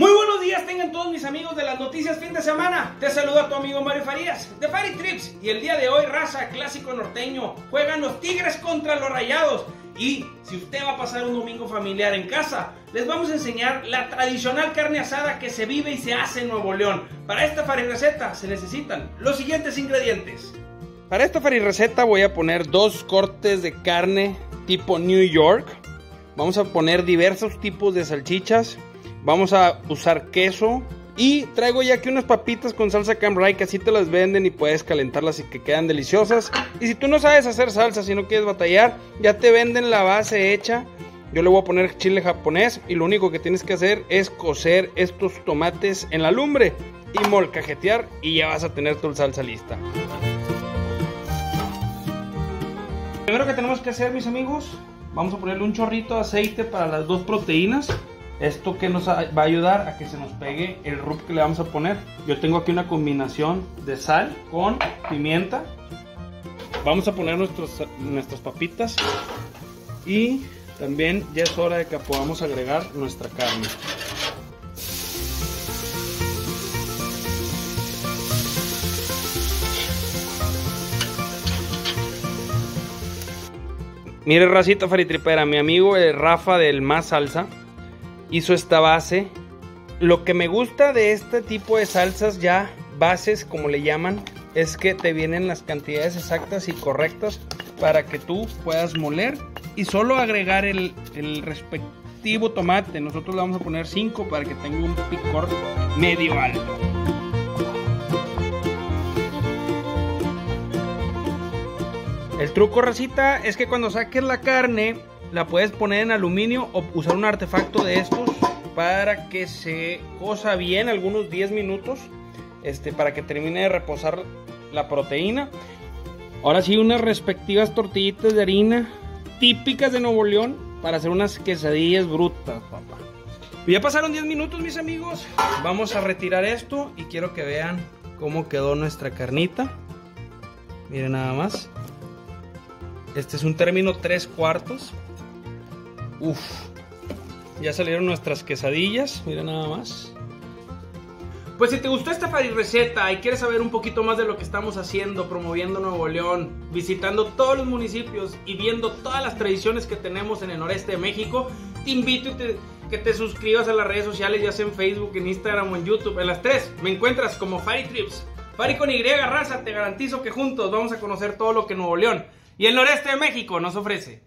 Muy buenos días tengan todos mis amigos de las noticias fin de semana. Te saluda tu amigo Mario Farías de Fari Trips y el día de hoy raza clásico norteño juegan los Tigres contra los Rayados. Y si usted va a pasar un domingo familiar en casa, les vamos a enseñar la tradicional carne asada que se vive y se hace en Nuevo León. Para esta Fari receta se necesitan los siguientes ingredientes. Para esta Fari receta voy a poner dos cortes de carne tipo New York. Vamos a poner diversos tipos de salchichas Vamos a usar queso. Y traigo ya aquí unas papitas con salsa cambrai que así te las venden y puedes calentarlas y que quedan deliciosas. Y si tú no sabes hacer salsa, si no quieres batallar, ya te venden la base hecha. Yo le voy a poner chile japonés y lo único que tienes que hacer es cocer estos tomates en la lumbre y molcajetear y ya vas a tener tu salsa lista. Primero que tenemos que hacer, mis amigos, vamos a ponerle un chorrito de aceite para las dos proteínas. Esto que nos va a ayudar a que se nos pegue el rub que le vamos a poner. Yo tengo aquí una combinación de sal con pimienta. Vamos a poner nuestros, nuestras papitas. Y también ya es hora de que podamos agregar nuestra carne. Mire, racita faritripera, mi amigo Rafa del Más Salsa hizo esta base. Lo que me gusta de este tipo de salsas ya bases, como le llaman, es que te vienen las cantidades exactas y correctas para que tú puedas moler y solo agregar el, el respectivo tomate. Nosotros le vamos a poner 5 para que tenga un picor medio alto. El truco, racita, es que cuando saques la carne, la puedes poner en aluminio o usar un artefacto de estos para que se cosa bien algunos 10 minutos este, para que termine de reposar la proteína. Ahora sí, unas respectivas tortillitas de harina típicas de Nuevo León para hacer unas quesadillas brutas, papá. Ya pasaron 10 minutos, mis amigos. Vamos a retirar esto y quiero que vean cómo quedó nuestra carnita. Miren nada más. Este es un término 3 cuartos. Uf, ya salieron nuestras quesadillas, mira nada más. Pues si te gustó esta receta y quieres saber un poquito más de lo que estamos haciendo, promoviendo Nuevo León, visitando todos los municipios y viendo todas las tradiciones que tenemos en el noreste de México, te invito a que te suscribas a las redes sociales, ya sea en Facebook, en Instagram o en YouTube. En las tres me encuentras como Fari Trips. Fari con Y raza, te garantizo que juntos vamos a conocer todo lo que Nuevo León y el noreste de México nos ofrece.